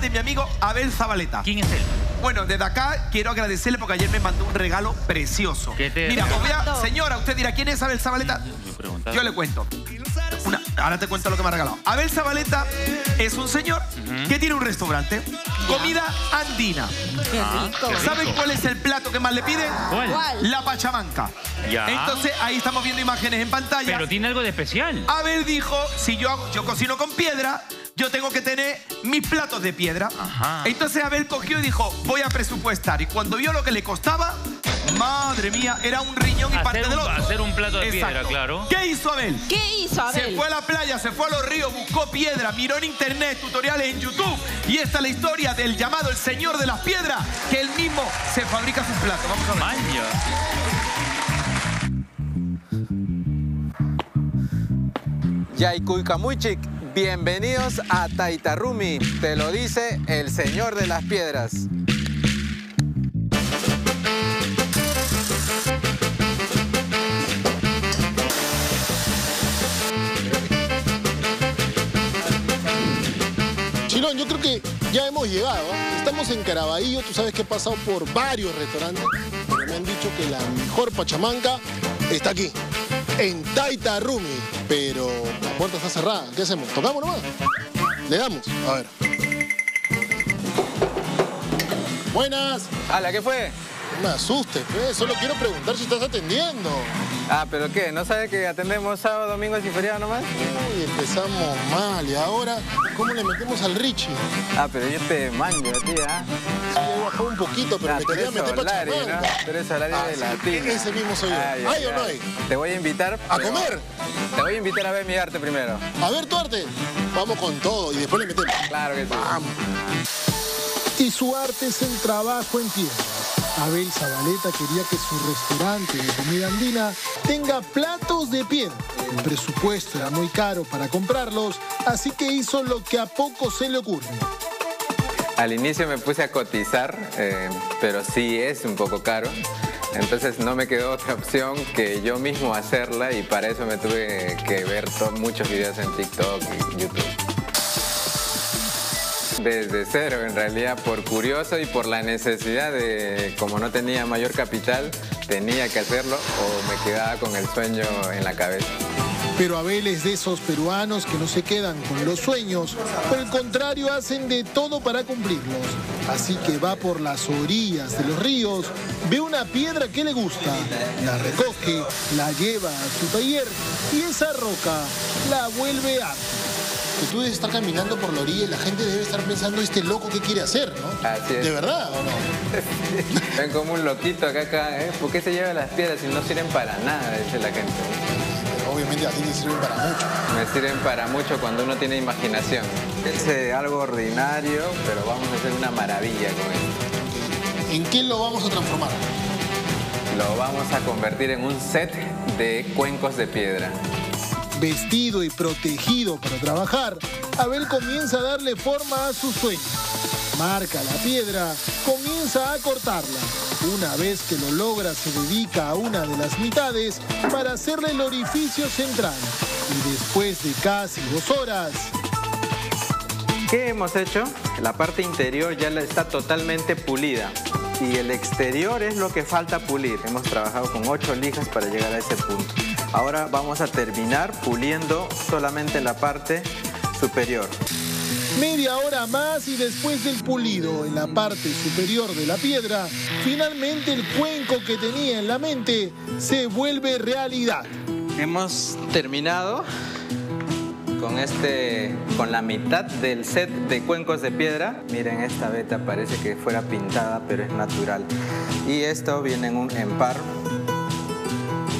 de mi amigo Abel Zabaleta. ¿Quién es él? Bueno, desde acá quiero agradecerle porque ayer me mandó un regalo precioso. ¿Qué te Mira, os voy a- regaló? señora, usted dirá, ¿quién es Abel Zabaleta? Yo le cuento. Una- ahora te cuento lo que me ha regalado. Abel Zabaleta es un señor que tiene un restaurante. Comida andina. Qué Ah, rico. qué rico. ¿Saben cuál es el plato que más le piden? ¿Cuál? ¿Cuál? La pachamanca. Ya. Entonces ahí estamos viendo imágenes en pantalla. Pero tiene algo de especial. Abel dijo, si yo, hago- yo cocino con piedra, yo tengo que tener mis platos de piedra. Ajá. Entonces Abel cogió y dijo, voy a presupuestar. Y cuando vio lo que le costaba, madre mía, era un riñón y Hacer parte un- del otro. hacer un plato de piedra, Exacto. claro. ¿Qué hizo Abel? ¿Qué hizo Se Abel? fue a la playa, se fue a los ríos, buscó piedra, miró en internet, tutoriales en YouTube. Y esta es la historia del llamado el señor de las piedras, que él mismo se fabrica sus platos. Vamos a ver. Manja. Yaikuikamuchik, bienvenidos a Taitarumi, te lo dice el señor de las piedras. Chilón, yo creo que ya hemos llegado. Estamos en Caraballo, tú sabes que he pasado por varios restaurantes, pero me han dicho que la mejor pachamanca está aquí, en Taita Rumi. Pero la puerta está cerrada, ¿qué hacemos? ¿Tocamos nomás? Le damos, a ver. Buenas, Ala, ¿qué fue? no me asustes, pues. solo quiero preguntar si estás atendiendo. Ah, ¿pero qué? ¿No sabe que atendemos sábado, domingo y feriado nomás? Uy, empezamos mal, y ahora, ¿cómo le metemos al Richie? Ah, pero yo te manjo a ti, ¿ah? Sí, he bajado un poquito, pero me quería meter pachamanca. ¿no? Solari Ah, de sí, Latina. ese mismo soy yo. Ay, ¿Hay ay, o no ay. hay? Te voy a invitar... ¿A pero- comer? Te voy a invitar a ver mi arte primero. A ver, tu arte. Vamos con todo y después le metemos. Claro que sí. Vamos. Y su arte es el trabajo en piedras. Abel Zabaleta quería que su restaurante de comida andina tenga platos de piedra. El presupuesto era muy caro para comprarlos, así que hizo lo que a poco se le ocurre. Al inicio me puse a cotizar, eh, pero sí es un poco caro. Entonces no me quedó otra opción que yo mismo hacerla y para eso me tuve que ver muchos videos en TikTok y YouTube. Desde cero, en realidad, por curioso y por la necesidad de, como no tenía mayor capital, tenía que hacerlo o me quedaba con el sueño en la cabeza. Pero Abel es de esos peruanos que no se quedan con los sueños, por el contrario hacen de todo para cumplirlos. Así que va por las orillas de los ríos, ve una piedra que le gusta, la recoge, la lleva a su taller y esa roca la vuelve arte. Que tú debes estar caminando por la orilla y la gente debe estar pensando este loco que quiere hacer, ¿no? Así es. ¿De verdad o no? Ven como un loquito acá, acá, ¿eh? ¿Por qué se lleva las piedras si no sirven para nada? Dice la gente. Obviamente a ti te sirven para mucho. Me sirven para mucho cuando uno tiene imaginación. Es eh, algo ordinario, pero vamos a hacer una maravilla con esto. ¿En qué lo vamos a transformar? Lo vamos a convertir en un set de cuencos de piedra. Vestido y protegido para trabajar, Abel comienza a darle forma a sus sueños. Marca la piedra, comienza a cortarla. Una vez que lo logra, se dedica a una de las mitades para hacerle el orificio central. Y después de casi dos horas, ¿Qué hemos hecho? La parte interior ya está totalmente pulida y el exterior es lo que falta pulir. Hemos trabajado con ocho lijas para llegar a ese punto. Ahora vamos a terminar puliendo solamente la parte superior. Media hora más y después del pulido en la parte superior de la piedra, finalmente el cuenco que tenía en la mente se vuelve realidad. Hemos terminado con este con la mitad del set de cuencos de piedra. Miren, esta veta parece que fuera pintada, pero es natural. Y esto viene en un en par.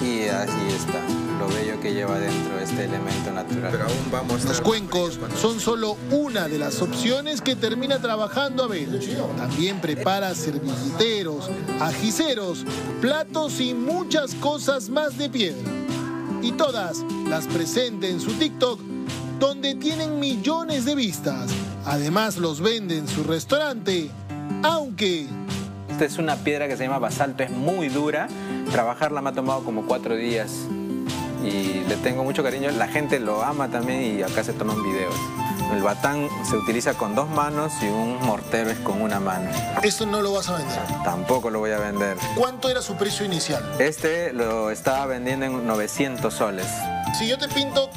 Y así está. Lo bello que lleva dentro este elemento natural. Pero aún vamos a Los cuencos son solo una de las opciones que termina trabajando Abel. También prepara servilleteros, ajiceros, platos y muchas cosas más de piedra. Y todas las presenta en su TikTok, donde tienen millones de vistas. Además los vende en su restaurante, aunque Esta es una piedra que se llama basalto, es muy dura. Trabajarla me ha tomado como cuatro días y le tengo mucho cariño. La gente lo ama también y acá se toman videos. el batán se utiliza con dos manos y un mortero es con una mano. Esto no lo vas a vender. Tampoco lo voy a vender. ¿Cuánto era su precio inicial? Este lo estaba vendiendo en 900 soles. Si yo te pinto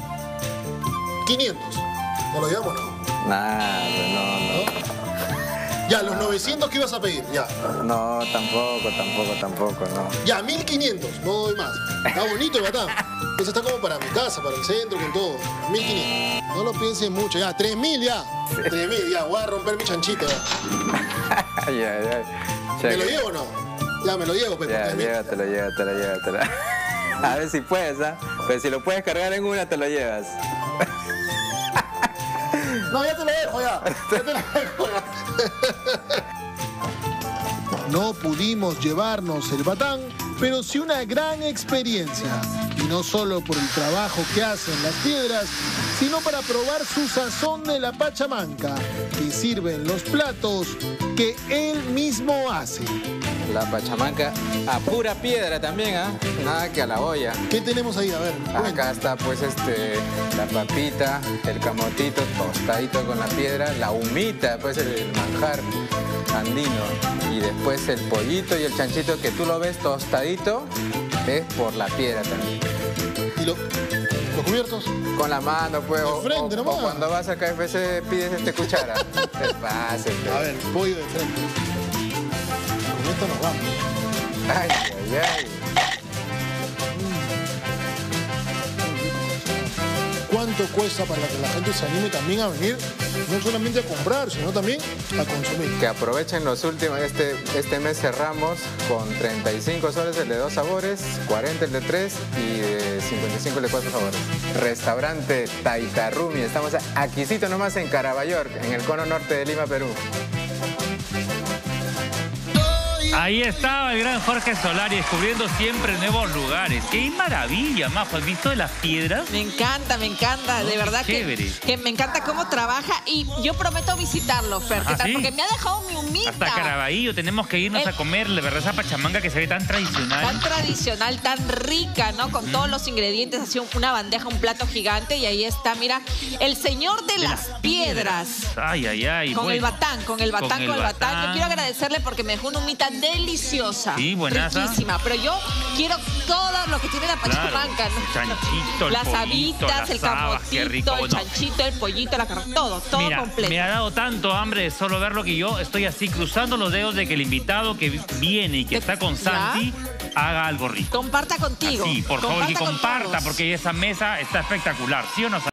500, ¿no lo llevamos o no? Nada, no, no. Ya, los 900 que ibas a pedir, ya. No, tampoco, tampoco, tampoco, no. Ya, 1500, no doy más. Está bonito el batán. Eso está como para mi casa, para el centro, con todo. 1500. No lo pienses mucho, ya, 3000 ya. 3000, ya, voy a romper mi chanchito. Ya. Ay, ay. ¿Me lo llevo o no? Ya, me lo llevo, pero Ya, 3000. llévatelo, llévatelo, llévatelo. A ver si puedes, ¿ah? Pero si lo puedes cargar en una, te lo llevas. No, ya te lo dejo, ya. Ya te lo dejo, ya. No pudimos llevarnos el batán, pero sí una gran experiencia. Y no solo por el trabajo que hacen las piedras, sino para probar su sazón de la pachamanca, que sirven los platos que él mismo hace. La pachamanca a pura piedra también, ¿ah? Nada que a la olla. ¿Qué tenemos ahí? A ver. Acá está pues este, la papita, el camotito tostadito con la piedra, la humita, pues el, el manjar andino. Y después el pollito y el chanchito que tú lo ves tostadito, es por la piedra también. ¿Y lo- los cubiertos? Con la mano, pues. De o- frente o, nomás. o cuando vas a KFC pides este cuchara. Pases, A ver, pollo de frente. Con esto nos vamos. Ay, ay, ay. ¿Cuánto cuesta para que la gente se anime también a venir? No solamente a comprar, sino también a consumir. Que aprovechen los últimos, este, este mes cerramos con 35 soles el de dos sabores, 40 el de tres y de 55 el de cuatro sabores. Restaurante Taitarrumi, estamos aquícito nomás en Carabayor, en el cono norte de Lima, Perú. Ahí estaba el gran Jorge Solari descubriendo siempre nuevos lugares. ¡Qué maravilla, Majo! ¿Has visto de las piedras? Me encanta, me encanta, de verdad que, que me encanta cómo trabaja y yo prometo visitarlo, Fer, ¿qué ¿Ah, tal? sí? porque me ha dejado mi humita. Hasta Caraballo tenemos que irnos Eh. a comer, de verdad, esa pachamanga que se ve tan tradicional. Tan tradicional, tan rica, ¿no? Con todos los ingredientes, así un- una bandeja, un plato gigante y ahí está, mira, el señor de, las, piedras. Ay, ay, ay. Con el batán, con el batán, con el, batán. Yo quiero agradecerle porque me dejó una humita deliciosa. Sí, buenaza. Riquísima. Pero yo quiero todo lo que tiene la Claro. ¿no? el chanchito, el Las pollito, habitas, las el habas, qué rico, el no. chanchito, el pollito, la carne, todo, todo Mira, completo. me ha dado tanto hambre de solo verlo que yo estoy así cruzando los dedos de que el invitado que viene y que está con Santi haga algo rico. Comparta contigo. Sí, por favor, con comparta, porque esa mesa está espectacular, ¿sí o no?